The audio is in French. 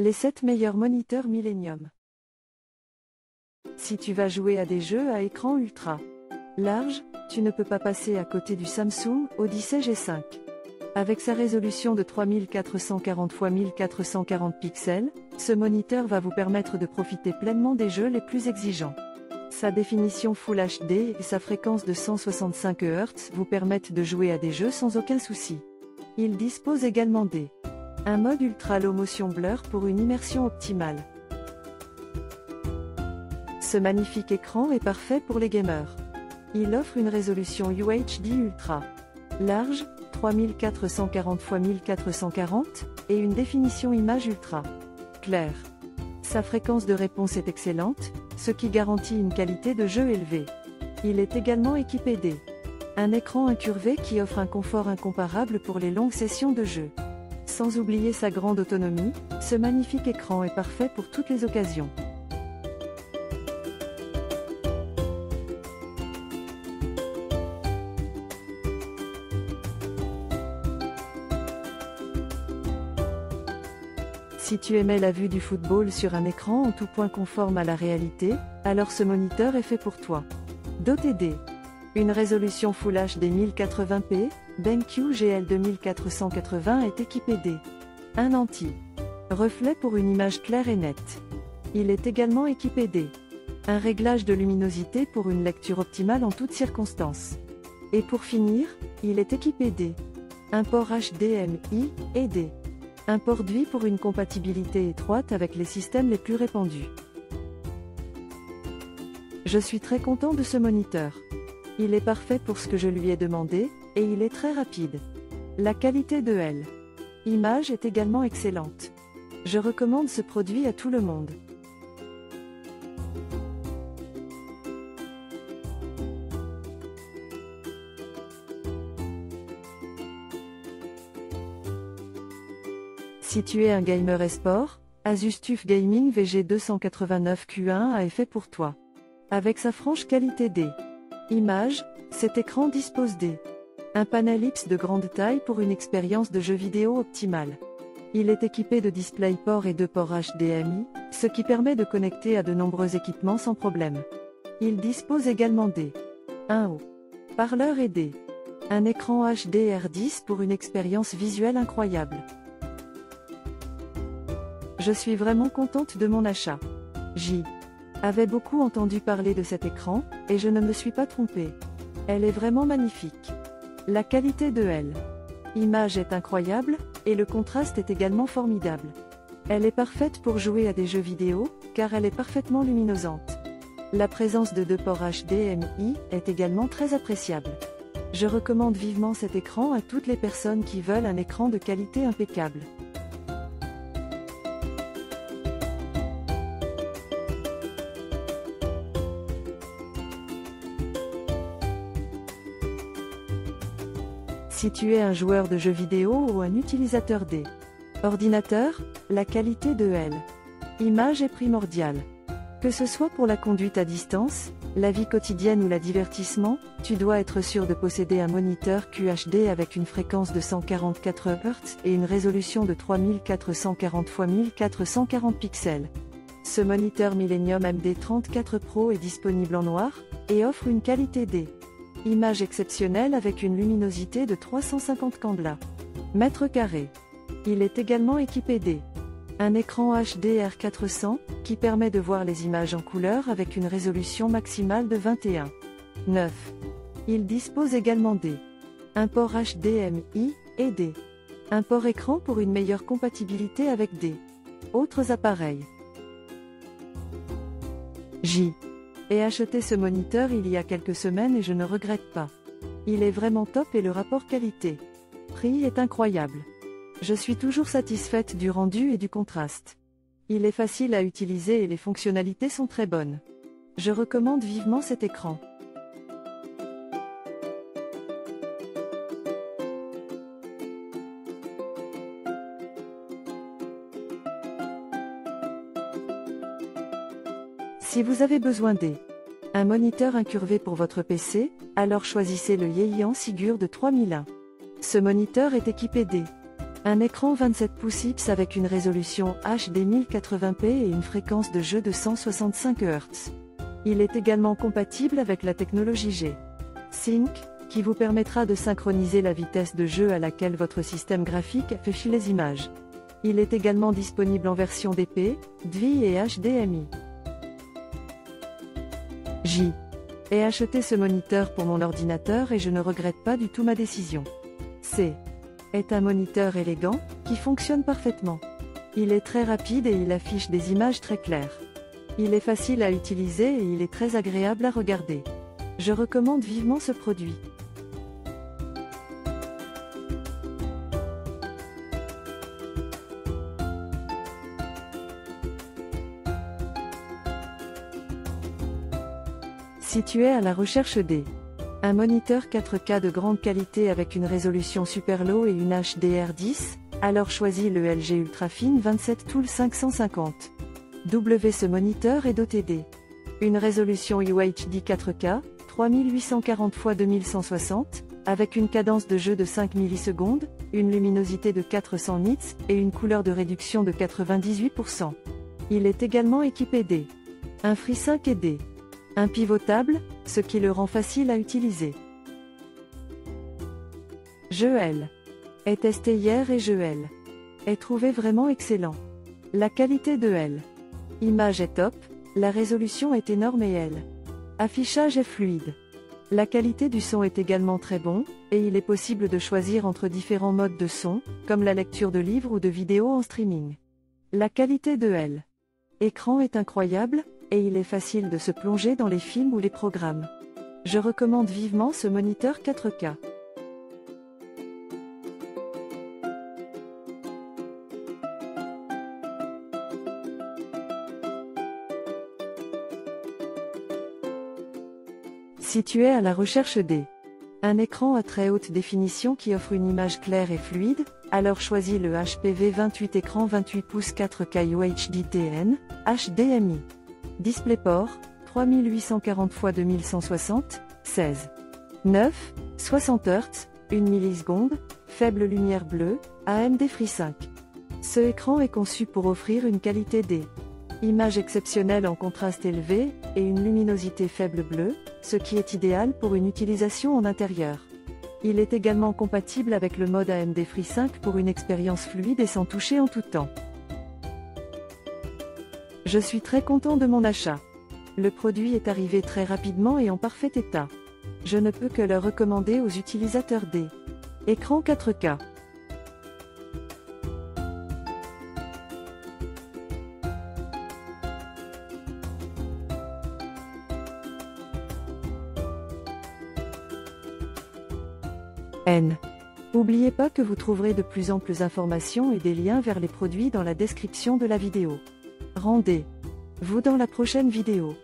Les 7 meilleurs moniteurs Millennium. Si tu vas jouer à des jeux à écran ultra large, tu ne peux pas passer à côté du Samsung Odyssey G5. Avec sa résolution de 3440 x 1440 pixels, ce moniteur va vous permettre de profiter pleinement des jeux les plus exigeants. Sa définition Full HD et sa fréquence de 165 Hz vous permettent de jouer à des jeux sans aucun souci. Il dispose également des un mode ultra low motion blur pour une immersion optimale. Ce magnifique écran est parfait pour les gamers. Il offre une résolution UHD ultra large, 3440 x 1440, et une définition image ultra claire. Sa fréquence de réponse est excellente, ce qui garantit une qualité de jeu élevée. Il est également équipé d', un écran incurvé qui offre un confort incomparable pour les longues sessions de jeu. Sans oublier sa grande autonomie, ce magnifique écran est parfait pour toutes les occasions. Si tu aimais la vue du football sur un écran en tout point conforme à la réalité, alors ce moniteur est fait pour toi. Doté d une résolution Full HD 1080p, BenQ GL 2480 est équipé d un anti reflet pour une image claire et nette. Il est également équipé d un réglage de luminosité pour une lecture optimale en toutes circonstances. Et pour finir, il est équipé d un port HDMI et d un port DUI pour une compatibilité étroite avec les systèmes les plus répandus. Je suis très content de ce moniteur. Il est parfait pour ce que je lui ai demandé, et il est très rapide. La qualité de L. Image est également excellente. Je recommande ce produit à tout le monde. Si tu es un gamer esport, Asus TUF Gaming VG289Q1 est fait pour toi. Avec sa franche qualité D. Image, cet écran dispose d', un panel de grande taille pour une expérience de jeu vidéo optimale. Il est équipé de DisplayPort et de ports HDMI, ce qui permet de connecter à de nombreux équipements sans problème. Il dispose également d', un haut parleur et d', un écran HDR10 pour une expérience visuelle incroyable. Je suis vraiment contente de mon achat. J. Avait beaucoup entendu parler de cet écran, et je ne me suis pas trompée. Elle est vraiment magnifique. La qualité de elle. Image est incroyable, et le contraste est également formidable. Elle est parfaite pour jouer à des jeux vidéo, car elle est parfaitement luminosante. La présence de deux ports HDMI est également très appréciable. Je recommande vivement cet écran à toutes les personnes qui veulent un écran de qualité impeccable. Si tu es un joueur de jeux vidéo ou un utilisateur des ordinateurs, la qualité de L. Image est primordiale. Que ce soit pour la conduite à distance, la vie quotidienne ou la divertissement, tu dois être sûr de posséder un moniteur QHD avec une fréquence de 144 Hz et une résolution de 3440 x 1440 pixels. Ce moniteur Millennium MD34 Pro est disponible en noir et offre une qualité D. Image exceptionnelle avec une luminosité de 350 candela. Mètre carré. Il est également équipé d', un écran HDR 400 qui permet de voir les images en couleur avec une résolution maximale de 21. 9. Il dispose également d', un port HDMI et d', un port écran pour une meilleure compatibilité avec des autres appareils. J. J'ai acheté ce moniteur il y a quelques semaines et je ne regrette pas. Il est vraiment top et le rapport qualité-prix est incroyable. Je suis toujours satisfaite du rendu et du contraste. Il est facile à utiliser et les fonctionnalités sont très bonnes. Je recommande vivement cet écran. Si vous avez besoin d', un moniteur incurvé pour votre PC, alors choisissez le Yeian Sigur de 3001. Ce moniteur est équipé d', Un écran 27 pouces IPS avec une résolution HD 1080p et une fréquence de jeu de 165 Hz. Il est également compatible avec la technologie G. Sync, qui vous permettra de synchroniser la vitesse de jeu à laquelle votre système graphique affiche les images. Il est également disponible en version DP, DVI et HDMI. J. Ai acheté ce moniteur pour mon ordinateur et je ne regrette pas du tout ma décision. C. Est un moniteur élégant, qui fonctionne parfaitement. Il est très rapide et il affiche des images très claires. Il est facile à utiliser et il est très agréable à regarder. Je recommande vivement ce produit. Situé à la recherche des un moniteur 4K de grande qualité avec une résolution super low et une HDR10, alors choisis le LG Ultrafine 27 Tool 550. W ce moniteur est doté d une résolution UHD 4K, 3840 x 2160, avec une cadence de jeu de 5 millisecondes, une luminosité de 400 nits et une couleur de réduction de 98%. Il est également équipé d un FreeSync et d un pivotable, ce qui le rend facile à utiliser. L est testé hier et L est trouvé vraiment excellent. La qualité de L. Image est top, la résolution est énorme et L. Affichage est fluide. La qualité du son est également très bon, et il est possible de choisir entre différents modes de son, comme la lecture de livres ou de vidéos en streaming. La qualité de L. Écran est incroyable, et il est facile de se plonger dans les films ou les programmes. Je recommande vivement ce moniteur 4K. Situé à la recherche des un écran à très haute définition qui offre une image claire et fluide, alors choisis le HPV 28 écran 28 pouces 4K UHD TN, HDMI. DisplayPort, 3840 x 2160, 16. 9, 60 Hz, 1 milliseconde, faible lumière bleue, AMD FreeSync. Ce écran est conçu pour offrir une qualité D. Image exceptionnelle en contraste élevé, et une luminosité faible bleue, ce qui est idéal pour une utilisation en intérieur. Il est également compatible avec le mode AMD FreeSync pour une expérience fluide et sans toucher en tout temps. Je suis très content de mon achat. Le produit est arrivé très rapidement et en parfait état. Je ne peux que le recommander aux utilisateurs des écrans 4K. N. N'oubliez pas que vous trouverez de plus amples informations et des liens vers les produits dans la description de la vidéo. Rendez-vous dans la prochaine vidéo.